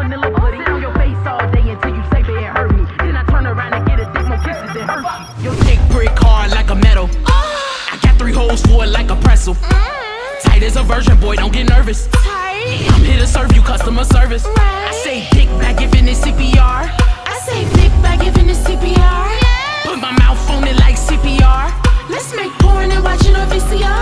vanilla pudding on your face all day until you save it and hurt me. Then I turn around and get a dick more kisses than you. Your dick brick hard like a metal. I got three holes for it like a pretzel. Tight as a virgin, boy, don't get nervous. I'm here to serve you customer service. I say dick back giving it CPR. I say dick back giving it CPR. Put my mouth on it like CPR. Let's make porn and watch it on VCR.